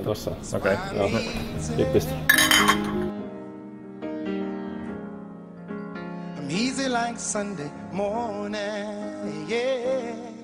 on tossa. Okei. Okay. Joo, nyt. I'm easy like Sunday morning, yeah.